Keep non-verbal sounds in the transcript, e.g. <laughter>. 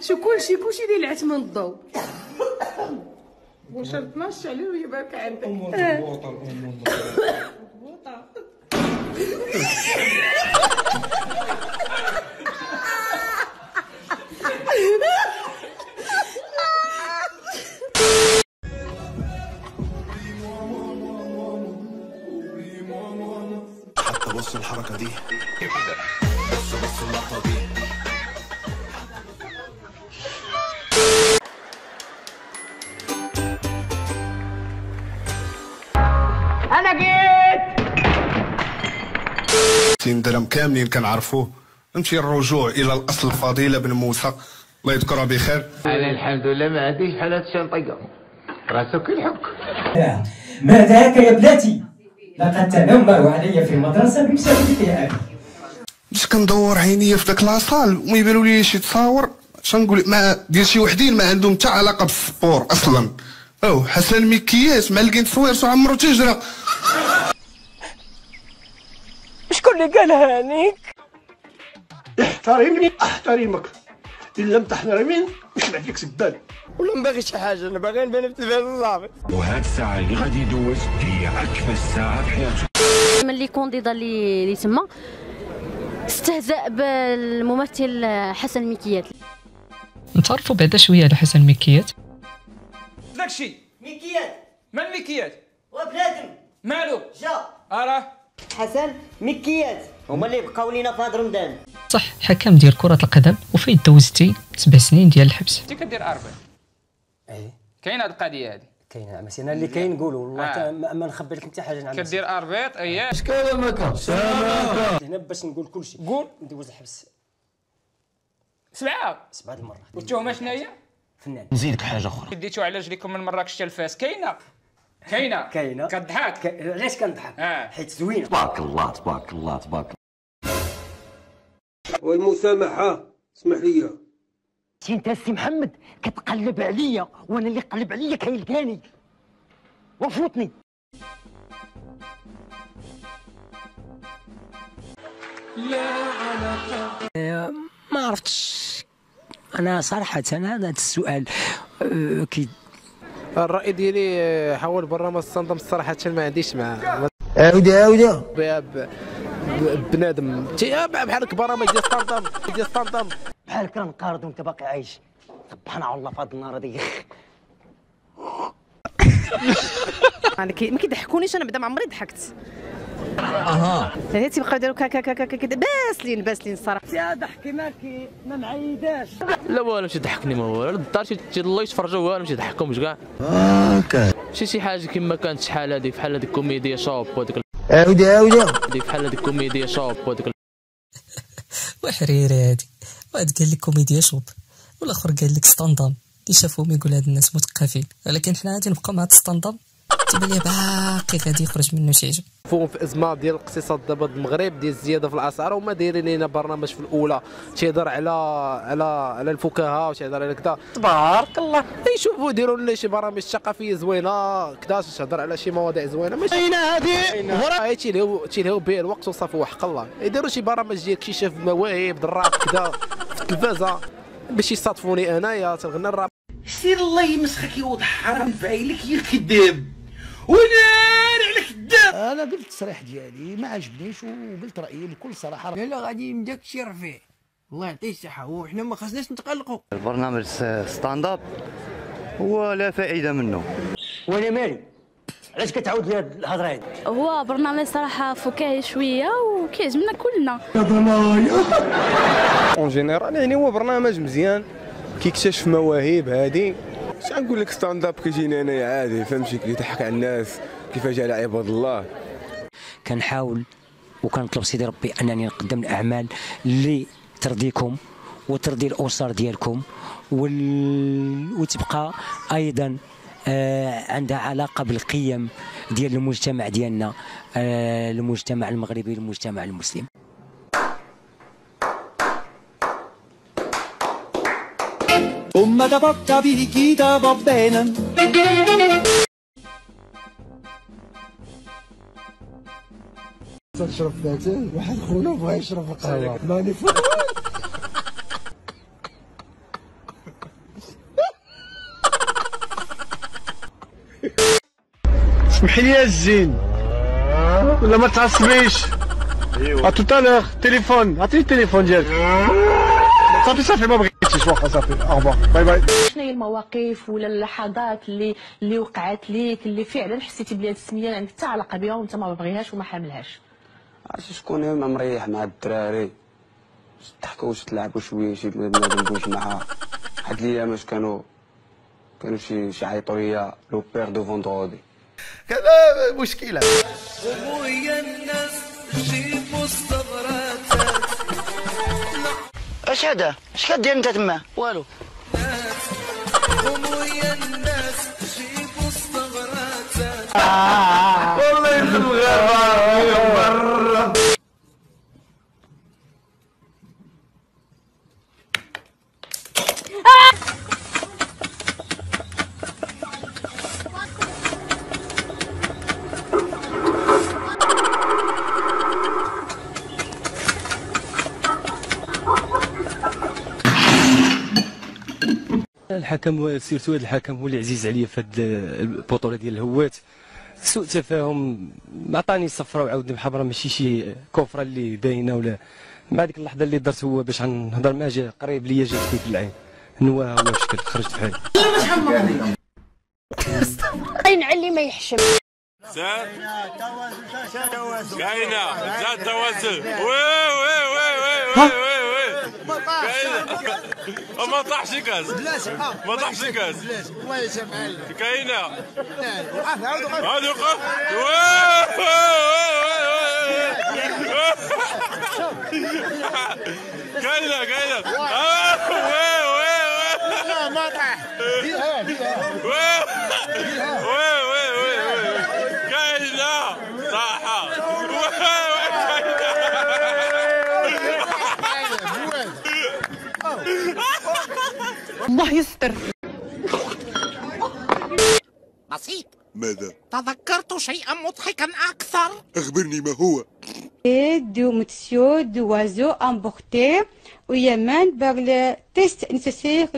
شو كلشي كلشي ديال العتمه الضو واش 12 عليه وهي باكا عندك حتى أنا جيت. 60 درهم كاملين كنعرفوه. نمشي الرجوع إلى الأصل الفضيلة بن موسى. الله يذكرها بخير. أنا الحمد لله ما عنديش حالات شنطقه راسك الحك ما ذاك يا بناتي لقد تنمروا علي في المدرسة بسببك يا أبي باش كندور عينيا في داك لاصال وما يبانوا لي شي تصاور شنقول ما ديال شي وحدين ما عندهم حتى علاقة بالسبور أصلا. أو حسن مكياس معلقين تصوير سو عمرو تجرى شكون اللي قالها لك احترمني احترمك. إن لم تحترمني مش بعد لك سبان. ولا ما باغيش شي حاجة أنا باغي نبان في التلفاز صافي. وهاد الساعة اللي غادي يدوز هي أكفى ساعة في حياته ملي كونديدا اللي اللي تما استهزأ بالممثل حسن مكيات. نتعرفوا بعدا شوية على حسن مكيات. داكشي. مكيات. من مكيات؟ وبنادم. مالو؟ جا. اراه حسن مكيات هما اللي بقاو لينا في هاد رمضان. صح حكم ديال كرة القدم وفين دوزتي سبع سنين ديال الحبس. انت كدير أربع. إيه. كاينة هاد القضية هادي. كاين نعم أنا اللي كاين نقولوا والله آه. ما ما نخبي لكم حتى حاجة نعم كدير اربيط اييه هنا باش نقول كل شيء. قول. ندوز الحبس. سبعة. سبعة المرات والتهمه شنو هي فنان. نزيدك حاجة أخرى. ديتو على رجليكم من مراكش حتى لفاس كاينة. كاينة. كاينة. كضحك ك- علاش كنضحك آه. حيت زوينة. تبارك الله تبارك الله تبارك والمسامحة اسمح لي انت السي محمد كتقلب عليا وأنا اللي قلب عليا كيلقاني وفوتني. ما عرفتش. أنا صراحة أنا هذا السؤال آه، كي الرأي ديالي حول برا ما الصندم الصراحة ما عنديش مع عاودي عاودي. بنادم. تي- بحال برامج ديال ستاندام ديال ستاندام بحال كنقارض وانت باقي عايش. سبحان الله في هاد النار هادي. <laughs> أنا كي ما كيضحكونيش أنا بعدا ما عمري ضحكت. أها. يعني تيبقاو يديروا كاكا كاكا كاكا باسلين باسلين الصراحة. يا ضحكي ما كي ما معيداش لا والو ماشي ضحكني ما والو. الدار شي الله يتفرجوا والو ماشي يضحكهمش كاع؟ شي شي حاجة كيما كانت شحال هذيك بحال هذيك كوميديا شوب وهذيك عاودي عاودي. هذيك بحال هذيك كوميديا شوب وهذيك وحريري هادي. واحد قال لك كوميديا شوب والآخر قال لك ستاندام. اللي شافوهم يقول هاد الناس مثقفين. ولكن حنا غادي نبقاو مع هاد ستاندام. تيبان لي باقي غادي يخرج منه شي عجب فهم في إزمة ديال الاقتصاد دابا المغرب ديال الزيادة في الأسعار وما دايرين لنا برنامج في الأولى. تيهضر على على على الفكاهة وتيهضر على كذا تبارك الله. يشوفوا يديروا لنا شي برامج ثقافية زوينة كذا تهضر على شي مواضيع زوينة. ماشي. أين هذه؟ تيلهو تيلهو به الوقت وصافي وحق الله. يديروا شي برامج ديال اكتشاف المواهب الراب كذا في التلفازه باش يصادفوني أنايا تنغني الراب سير الله يمسخك يوضح حرام فايلك يا كذاب ونار على كذاب أنا قلت التصريح ديالي ما عجبنيش وقلت رأيي بكل صراحة. لا غادي يمدك شي رفيع الله يعطيه الصحة. وحنا ما خصناش نتقلقوا. البرنامج stand-up هو لا فائدة منه. وأنا مالي؟ علاش كتعاود لي هاد الهضرة هادي؟ هو برنامج صراحة فكاهي شوية وكيعجبنا كلنا. en général <laughs> يعني هو برنامج مزيان كيكتشف مواهب هادي. اش نقول لك stand-up كيجيني انايا عادي؟ فهمتي كيضحك على الناس كيفاش على عباد الله. كنحاول وكنطلب سيدي ربي أنني نقدم الأعمال اللي ترضيكم وترضي الاسر ديالكم وال... وتبقى أيضا آه عندها علاقة بالقيم ديال المجتمع ديالنا آه المجتمع المغربي المجتمع المسلم. Om da bokka viki da bobbenen. تشرب فاتح واحد خونا بغا يشرب القهوة. ماني فوق اسمح لي الزين. ولا ما تعصبيش؟ ايوا توتالوغ تليفون عطيني التليفون ديالك. أه. صافي صافي ما بغيت بغيتيش واخا صافي أخبار. باي باي. شنو هي المواقف ولا اللحظات اللي اللي وقعت ليك اللي فعلا حسيتي بلي هاد السمية عندك حتى علاقة بها وأنت ما بغيهاش وما حاملهاش؟ عرفتي شكون ما مريح مع الدراري. تضحكوا واش تلعبوا شوية شي بنادم بوش معاه هاد الايامات كانوا كانوا شي شي عيطوا ليا لو بير دو فوندغودي كذا مشكلة. ويا الناس جيب مستغرات اش هذا؟ اش كدير انت تما؟ والو. ويا الناس جيب مستغرات الحكم سيرتو هذا الحكم هو اللي عزيز عليا في هذه البطوله ديال الهوات سوء تفاهم ما عطاني صفرة وعاودني بحمراء ماشي شي كفره اللي باينه ولا مع ديك اللحظه اللي درت هو باش نهضر معاه جا قريب ليا جات في العين نواه هو شكل خرجت في حالي ينعلي ما يحشم زاد كاينة زاد توازن وي وي وي وي وي كاينة ما طاحش كاس ما طاحش كاس الله يسامح كاينة. هذا هذا كاينة كاينة. وي وي وي لا ما طاح ديرها ديرها وي وي وي وي كاينة صح الله يستر. بسيط. ماذا؟ تذكرت شيئا مضحكا أكثر؟ أخبرني ما هو. دو متسيو دو وازو أمبوختي ويمان بغل تيست نسيسيخ